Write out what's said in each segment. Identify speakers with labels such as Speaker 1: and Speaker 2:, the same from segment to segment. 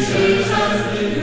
Speaker 1: Jesus,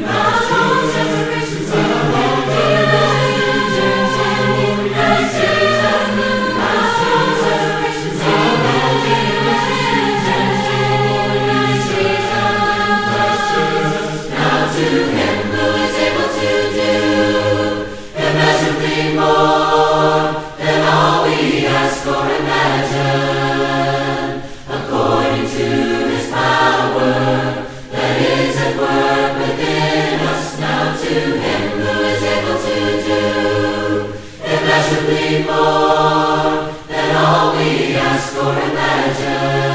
Speaker 1: Then than all we ask or imagine.